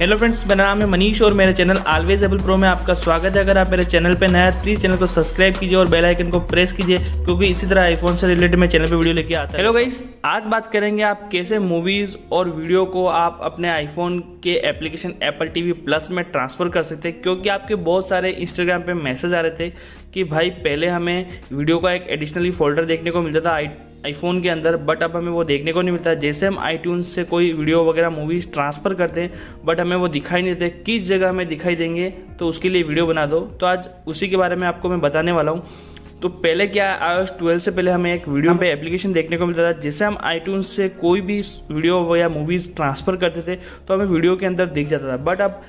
Hello friends मेरा नाम है मनीष और मेरे चैनल ऑलवेज एबल प्रो में आपका स्वागत है। अगर आप मेरे चैनल पर नया प्लीज़ चैनल को सब्सक्राइब कीजिए और बेल आइकन को प्रेस कीजिए, क्योंकि इसी तरह आईफोन से रिलेटेड मैं चैनल पे वीडियो लेके आता है। हेलो गाइस आज बात करेंगे आप कैसे मूवीज़ और वीडियो को आप अपने आईफोन के एप्लीकेशन एप्पल टीवी प्लस में ट्रांसफ़र कर सकते हैं, क्योंकि आपके बहुत सारे इंस्टाग्राम पे मैसेज आ रहे थे कि भाई पहले हमें वीडियो का एक एडिशनली फोल्डर देखने को मिलता था आईफोन के अंदर बट अब हमें वो देखने को नहीं मिलता। जैसे हम आई से कोई वीडियो वगैरह मूवीज़ ट्रांसफ़र करते हैं बट हमें वो दिखाई नहीं देते। किस जगह हमें दिखाई देंगे तो उसके लिए वीडियो बना दो। तो आज उसी के बारे में आपको मैं बताने वाला हूँ। तो पहले क्या आई एस ट्वेल्व से पहले हमें एक वीडियो पे एप्लीकेशन देखने को मिलता था। जिससे हम आई से कोई भी वीडियो या मूवीज़ ट्रांसफ़र करते थे तो हमें वीडियो के अंदर दिख जाता था। बट अब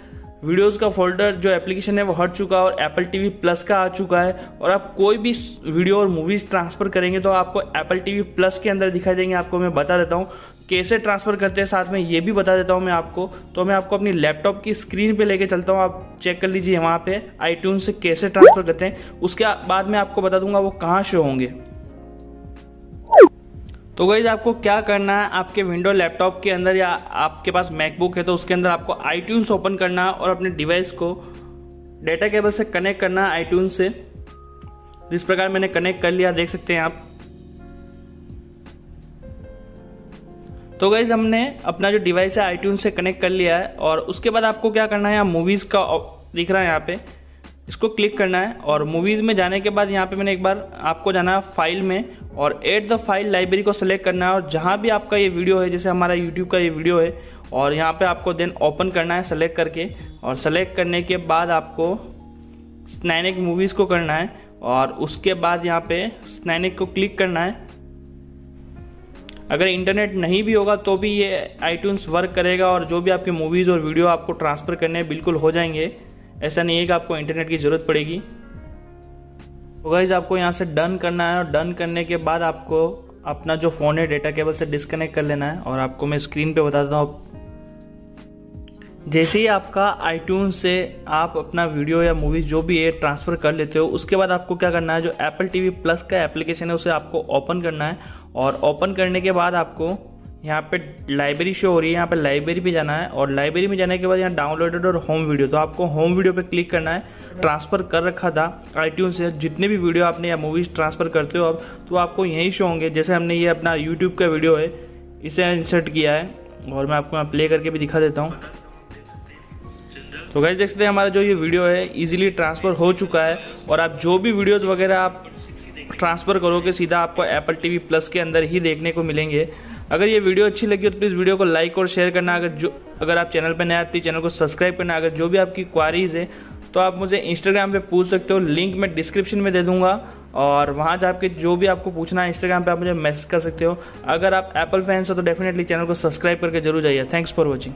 वीडियोस का फोल्डर जो एप्लीकेशन है वो हट चुका है और एप्पल टीवी प्लस का आ चुका है और आप कोई भी वीडियो और मूवीज़ ट्रांसफ़र करेंगे तो आपको एप्पल टीवी प्लस के अंदर दिखाई देंगे। आपको मैं बता देता हूँ कैसे ट्रांसफ़र करते हैं। साथ में ये भी बता देता हूँ मैं आपको। तो मैं आपको अपनी लैपटॉप की स्क्रीन पे लेके चलता हूँ। आप चेक कर लीजिए वहाँ पे आई से कैसे ट्रांसफ़र करते हैं। उसके बाद मैं आपको बता दूँगा वो कहाँ शो होंगे। तो गई आपको क्या करना है? आपके विंडो लैपटॉप के अंदर या आपके पास मैकबुक है तो उसके अंदर आपको आई ओपन करना है और अपने डिवाइस को डेटा केबल से कनेक्ट करना है आई से। जिस प्रकार मैंने कनेक्ट कर लिया, देख सकते हैं आप। तो गई हमने अपना जो डिवाइस है आई से कनेक्ट कर लिया है और उसके बाद आपको क्या करना है, यहाँ मूवीज़ का दिख रहा है यहाँ पे। इसको क्लिक करना है और मूवीज़ में जाने के बाद यहाँ पे मैंने एक बार आपको जाना है फ़ाइल में और एड द फ़ाइल लाइब्रेरी को सेलेक्ट करना है और जहाँ भी आपका ये वीडियो है, जैसे हमारा यूट्यूब का ये वीडियो है, और यहाँ पे आपको देन ओपन करना है सेलेक्ट करके और सेलेक्ट करने के बाद आपको स्नैनिक मूवीज़ को करना है और उसके बाद यहाँ पे स्नैनिक को क्लिक करना है। अगर इंटरनेट नहीं भी होगा तो भी ये आई वर्क करेगा और जो भी आपके मूवीज़ और वीडियो आपको ट्रांसफ़र करने हैं, बिल्कुल हो जाएँगे। ऐसा नहीं है कि आपको इंटरनेट की ज़रूरत पड़ेगी। तो गाइज़ आपको यहाँ से डन करना है और डन करने के बाद आपको अपना जो फ़ोन है डेटा केबल से डिस्कनेक्ट कर लेना है और आपको मैं स्क्रीन पे बता देता हूँ। जैसे ही आपका आईट्यून से आप अपना वीडियो या मूवीज़ जो भी है ट्रांसफ़र कर लेते हो, उसके बाद आपको क्या करना है, जो एप्पल टीवी प्लस का एप्लीकेशन है, उसे आपको ओपन करना है और ओपन करने के बाद आपको यहाँ पे लाइब्रेरी शो हो रही है, यहाँ पे लाइब्रेरी पे जाना है और लाइब्रेरी में जाने के बाद यहाँ डाउनलोडेड और होम वीडियो तो आपको होम वीडियो पे क्लिक करना है ट्रांसफ़र कर रखा था आई से, जितने भी वीडियो आपने या मूवीज़ ट्रांसफ़र करते हो अब तो आपको यहीं शो होंगे, जैसे हमने ये अपना यूट्यूब का वीडियो है, इसे इंसर्ट किया है, और मैं आपको यहाँ प्ले करके भी दिखा देता हूँ। तो गैस देख सकते हैं हमारा जो ये वीडियो है इजीली ट्रांसफ़र हो चुका है, और आप जो भी वीडियोज़ वगैरह आप ट्रांसफ़र करोगे, सीधा आपको एप्पल टीवी प्लस के अंदर ही देखने को मिलेंगे। अगर ये वीडियो अच्छी लगी हो तो प्लीज़ वीडियो को लाइक और शेयर करना। अगर जो अगर आप चैनल पर नए आते चैनल को सब्सक्राइब करना। अगर जो भी आपकी क्वारीज है तो आप मुझे इंस्टाग्राम पे पूछ सकते हो। लिंक मैं डिस्क्रिप्शन में दे दूँगा। और वहाँ जाके जो भी आपको पूछना है इंस्टाग्राम पे, आप मुझे मैसेज कर सकते हो। अगर आप एप्पल फैंस हो तो डेफिनेटली चैनल को सब्सक्राइब करके ज़रूर जाइए। Thanks for watching